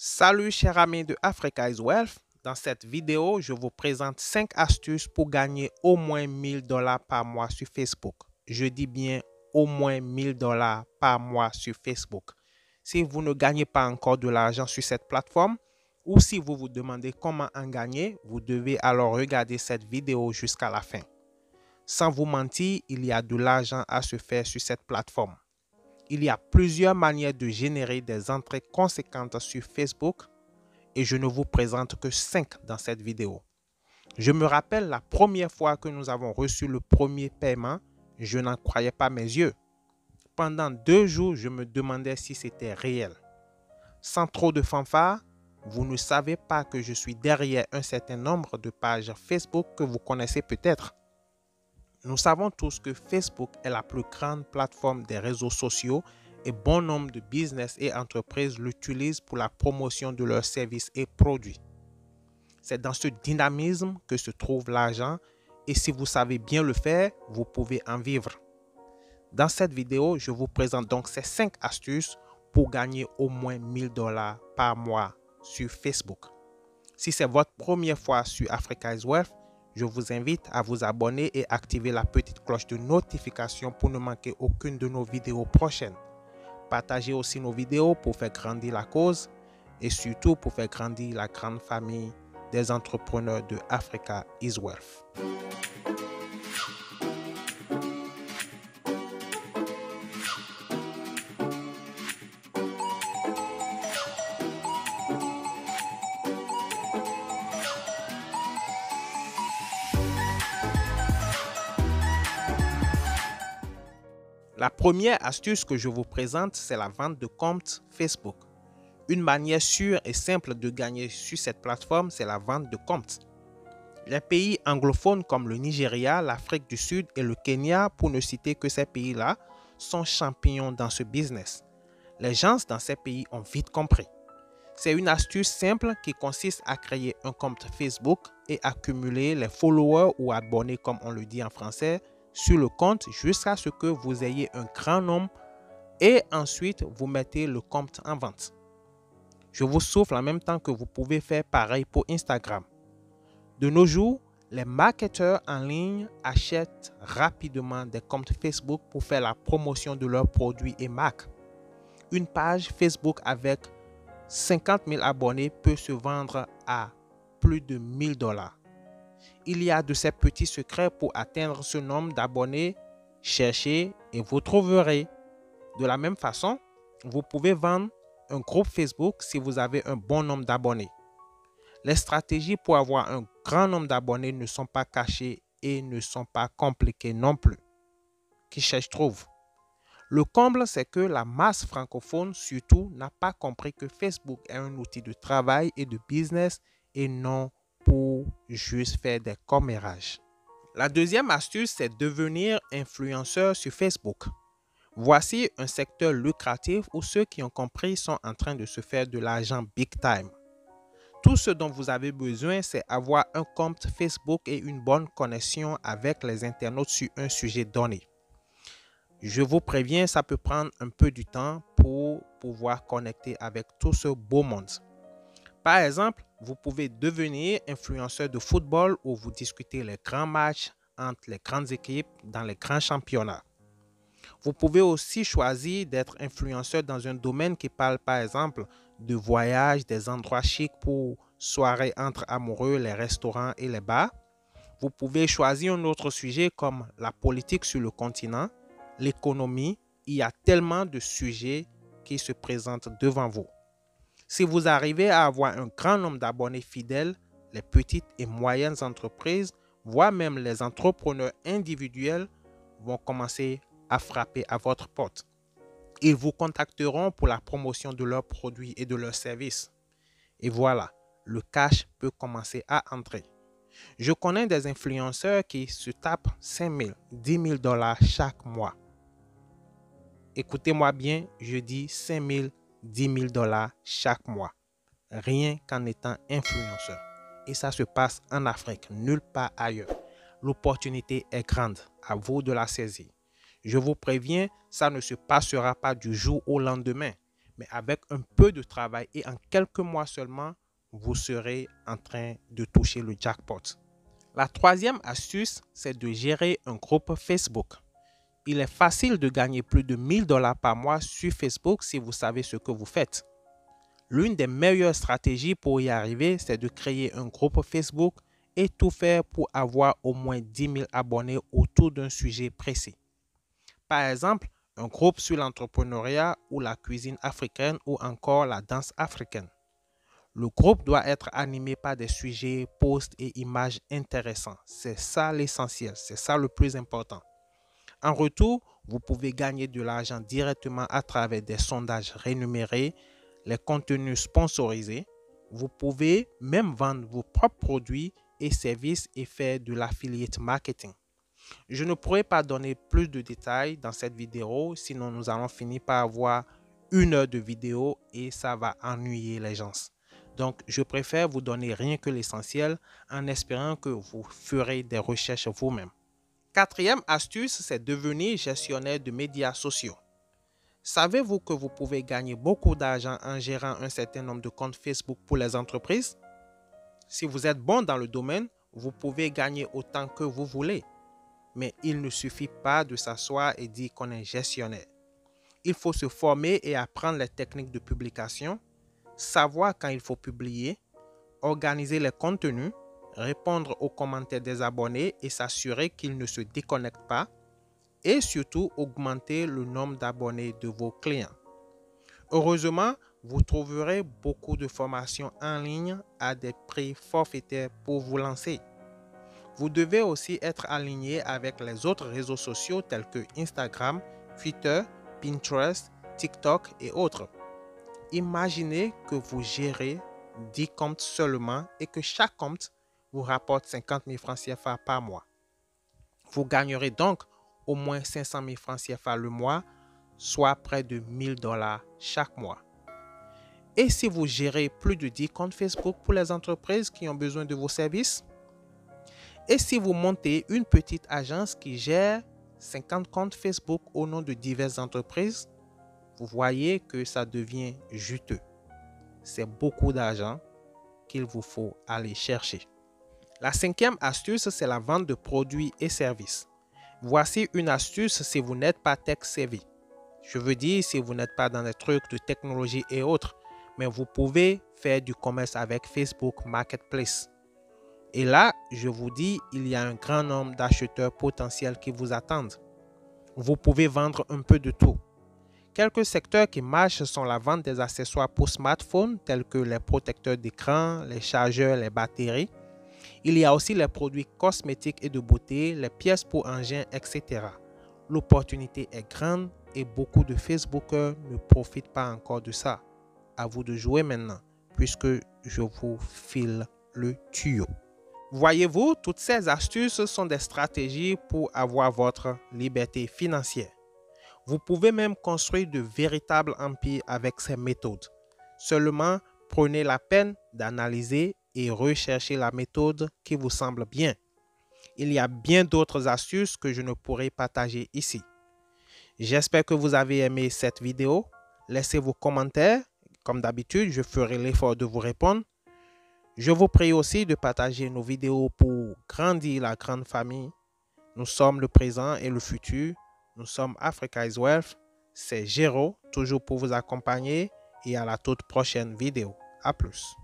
Salut chers amis de Africa is Wealth. Dans cette vidéo, je vous présente 5 astuces pour gagner au moins 1000 dollars par mois sur Facebook. Je dis bien au moins 1000 dollars par mois sur Facebook. Si vous ne gagnez pas encore de l'argent sur cette plateforme ou si vous vous demandez comment en gagner, vous devez alors regarder cette vidéo jusqu'à la fin. Sans vous mentir, il y a de l'argent à se faire sur cette plateforme. Il y a plusieurs manières de générer des entrées conséquentes sur Facebook et je ne vous présente que 5 dans cette vidéo. Je me rappelle la première fois que nous avons reçu le premier paiement, je n'en croyais pas mes yeux. Pendant deux jours, je me demandais si c'était réel. Sans trop de fanfare, vous ne savez pas que je suis derrière un certain nombre de pages Facebook que vous connaissez peut-être. Nous savons tous que Facebook est la plus grande plateforme des réseaux sociaux et bon nombre de business et entreprises l'utilisent pour la promotion de leurs services et produits. C'est dans ce dynamisme que se trouve l'argent et si vous savez bien le faire, vous pouvez en vivre. Dans cette vidéo, je vous présente donc ces 5 astuces pour gagner au moins 1000 dollars par mois sur Facebook. Si c'est votre première fois sur Africa's Wealth, je vous invite à vous abonner et activer la petite cloche de notification pour ne manquer aucune de nos vidéos prochaines. Partagez aussi nos vidéos pour faire grandir la cause et surtout pour faire grandir la grande famille des entrepreneurs de Africa is Wealth. La première astuce que je vous présente, c'est la vente de comptes Facebook. Une manière sûre et simple de gagner sur cette plateforme, c'est la vente de comptes. Les pays anglophones comme le Nigeria, l'Afrique du Sud et le Kenya, pour ne citer que ces pays-là, sont champions dans ce business. Les gens dans ces pays ont vite compris. C'est une astuce simple qui consiste à créer un compte Facebook et accumuler les followers ou abonnés comme on le dit en français sur le compte jusqu'à ce que vous ayez un grand nombre et ensuite vous mettez le compte en vente. Je vous souffle en même temps que vous pouvez faire pareil pour Instagram. De nos jours, les marketeurs en ligne achètent rapidement des comptes Facebook pour faire la promotion de leurs produits et marques. Une page Facebook avec 50 000 abonnés peut se vendre à plus de 1000 dollars il y a de ces petits secrets pour atteindre ce nombre d'abonnés. Cherchez et vous trouverez. De la même façon, vous pouvez vendre un groupe Facebook si vous avez un bon nombre d'abonnés. Les stratégies pour avoir un grand nombre d'abonnés ne sont pas cachées et ne sont pas compliquées non plus. Qui cherche trouve? Le comble, c'est que la masse francophone, surtout, n'a pas compris que Facebook est un outil de travail et de business et non pour juste faire des commérages. La deuxième astuce, c'est devenir influenceur sur Facebook. Voici un secteur lucratif où ceux qui ont compris sont en train de se faire de l'argent big time. Tout ce dont vous avez besoin, c'est avoir un compte Facebook et une bonne connexion avec les internautes sur un sujet donné. Je vous préviens, ça peut prendre un peu du temps pour pouvoir connecter avec tout ce beau monde. Par exemple, vous pouvez devenir influenceur de football où vous discutez les grands matchs entre les grandes équipes dans les grands championnats. Vous pouvez aussi choisir d'être influenceur dans un domaine qui parle par exemple de voyage, des endroits chics pour soirées entre amoureux, les restaurants et les bars. Vous pouvez choisir un autre sujet comme la politique sur le continent, l'économie. Il y a tellement de sujets qui se présentent devant vous. Si vous arrivez à avoir un grand nombre d'abonnés fidèles, les petites et moyennes entreprises, voire même les entrepreneurs individuels vont commencer à frapper à votre porte. Ils vous contacteront pour la promotion de leurs produits et de leurs services. Et voilà, le cash peut commencer à entrer. Je connais des influenceurs qui se tapent 5 000, 10 000 dollars chaque mois. Écoutez-moi bien, je dis 5 000 10 000 dollars chaque mois, rien qu'en étant influenceur. Et ça se passe en Afrique, nulle part ailleurs. L'opportunité est grande, à vous de la saisir. Je vous préviens, ça ne se passera pas du jour au lendemain, mais avec un peu de travail et en quelques mois seulement, vous serez en train de toucher le jackpot. La troisième astuce, c'est de gérer un groupe Facebook. Il est facile de gagner plus de 1000 dollars par mois sur Facebook si vous savez ce que vous faites. L'une des meilleures stratégies pour y arriver, c'est de créer un groupe Facebook et tout faire pour avoir au moins 10 000 abonnés autour d'un sujet précis. Par exemple, un groupe sur l'entrepreneuriat ou la cuisine africaine ou encore la danse africaine. Le groupe doit être animé par des sujets, posts et images intéressants. C'est ça l'essentiel, c'est ça le plus important. En retour, vous pouvez gagner de l'argent directement à travers des sondages rémunérés, les contenus sponsorisés. Vous pouvez même vendre vos propres produits et services et faire de l'affiliate marketing. Je ne pourrais pas donner plus de détails dans cette vidéo, sinon nous allons finir par avoir une heure de vidéo et ça va ennuyer les gens. Donc, je préfère vous donner rien que l'essentiel en espérant que vous ferez des recherches vous-même. Quatrième astuce, c'est devenir gestionnaire de médias sociaux. Savez-vous que vous pouvez gagner beaucoup d'argent en gérant un certain nombre de comptes Facebook pour les entreprises? Si vous êtes bon dans le domaine, vous pouvez gagner autant que vous voulez. Mais il ne suffit pas de s'asseoir et dire qu'on est gestionnaire. Il faut se former et apprendre les techniques de publication, savoir quand il faut publier, organiser les contenus, répondre aux commentaires des abonnés et s'assurer qu'ils ne se déconnectent pas, et surtout augmenter le nombre d'abonnés de vos clients. Heureusement, vous trouverez beaucoup de formations en ligne à des prix forfaitaires pour vous lancer. Vous devez aussi être aligné avec les autres réseaux sociaux tels que Instagram, Twitter, Pinterest, TikTok et autres. Imaginez que vous gérez 10 comptes seulement et que chaque compte vous rapporte 50 000 francs CFA par mois. Vous gagnerez donc au moins 500 000 francs CFA le mois, soit près de 1000 dollars chaque mois. Et si vous gérez plus de 10 comptes Facebook pour les entreprises qui ont besoin de vos services? Et si vous montez une petite agence qui gère 50 comptes Facebook au nom de diverses entreprises? vous voyez que ça devient juteux. C'est beaucoup d'argent qu'il vous faut aller chercher. La cinquième astuce, c'est la vente de produits et services. Voici une astuce si vous n'êtes pas tech savvy. Je veux dire si vous n'êtes pas dans les trucs de technologie et autres, mais vous pouvez faire du commerce avec Facebook Marketplace. Et là, je vous dis, il y a un grand nombre d'acheteurs potentiels qui vous attendent. Vous pouvez vendre un peu de tout. Quelques secteurs qui marchent sont la vente des accessoires pour smartphones tels que les protecteurs d'écran, les chargeurs, les batteries. Il y a aussi les produits cosmétiques et de beauté, les pièces pour engins, etc. L'opportunité est grande et beaucoup de Facebookers ne profitent pas encore de ça. À vous de jouer maintenant puisque je vous file le tuyau. Voyez-vous, toutes ces astuces sont des stratégies pour avoir votre liberté financière. Vous pouvez même construire de véritables empires avec ces méthodes. Seulement, prenez la peine d'analyser et rechercher la méthode qui vous semble bien. Il y a bien d'autres astuces que je ne pourrai partager ici. J'espère que vous avez aimé cette vidéo. Laissez vos commentaires. Comme d'habitude, je ferai l'effort de vous répondre. Je vous prie aussi de partager nos vidéos pour grandir la grande famille. Nous sommes le présent et le futur. Nous sommes Africa is Wealth. C'est Géro, toujours pour vous accompagner et à la toute prochaine vidéo. À plus.